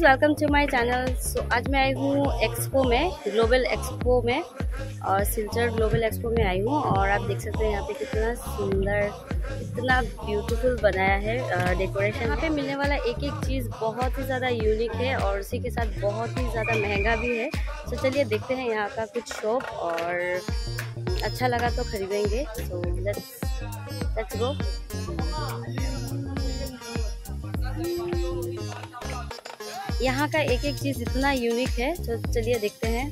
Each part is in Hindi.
Guys welcome to my channel so आज मैं आई हूँ एक्सपो में ग्लोबल एक्सपो में, और सिल्चर ग्लोबल एक्सपो में आई हूँ, और आप देख सकते हैं यहाँ पे कितना सुंदर, कितना ब्यूटीफुल बनाया है डेकोरेशन यहाँ पे मिलने वाला एक एक चीज़ बहुत ही ज़्यादा यूनिक है, और उसी के साथ बहुत ही ज़्यादा महँगा भी है। तो चलिए देखते हैं यहाँ का कुछ शॉप और अच्छा लगा तो खरीदेंगे। सो लेट्स लेट्स गो यहाँ का एक एक चीज़ इतना यूनिक है तो चलिए देखते हैं।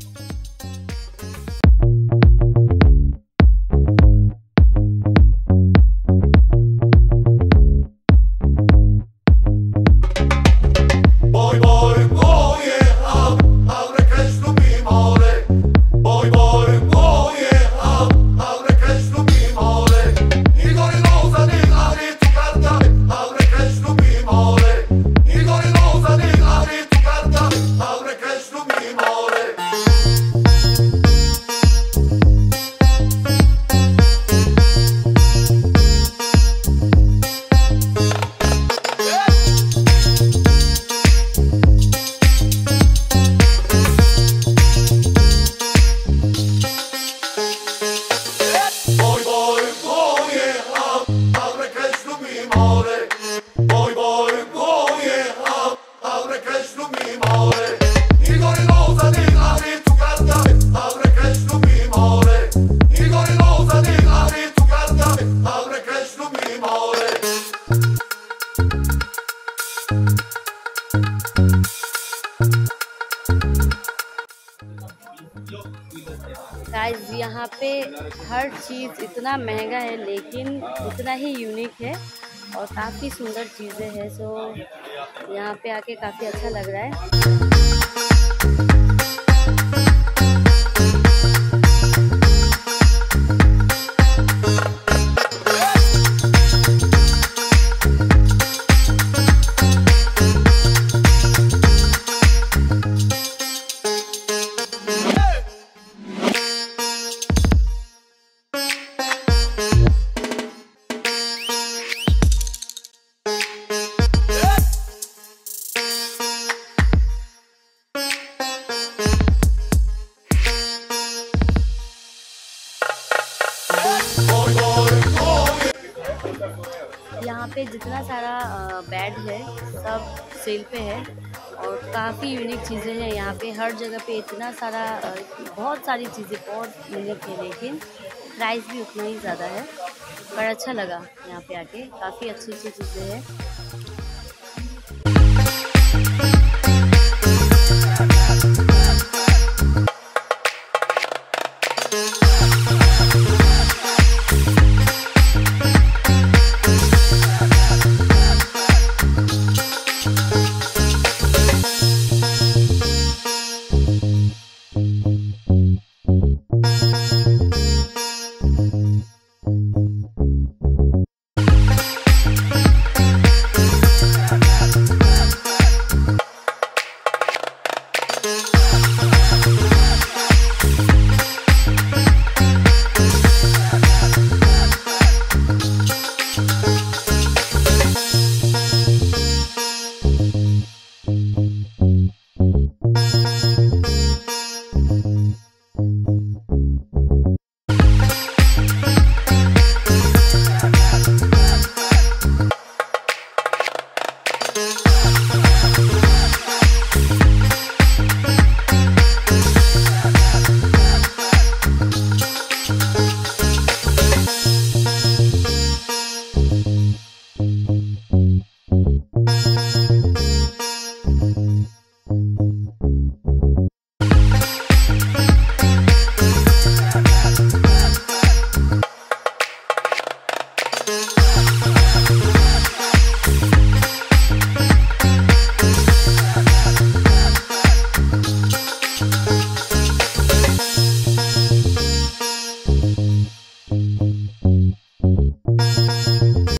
यहाँ पे हर चीज़ इतना महँगा है, लेकिन उतना ही यूनिक है और काफ़ी सुंदर चीज़ें हैं। सो यहाँ पे आके काफ़ी अच्छा लग रहा है। यहाँ पे जितना सारा बेड है, सब सेल पे है और काफ़ी यूनिक चीज़ें हैं यहाँ पे। हर जगह पे इतना सारा बहुत सारी चीज़ें बहुत यूनिक है, लेकिन प्राइस भी उतना ही ज़्यादा है। पर अच्छा लगा यहाँ पे आके। काफ़ी अच्छी अच्छी चीज़ें हैं।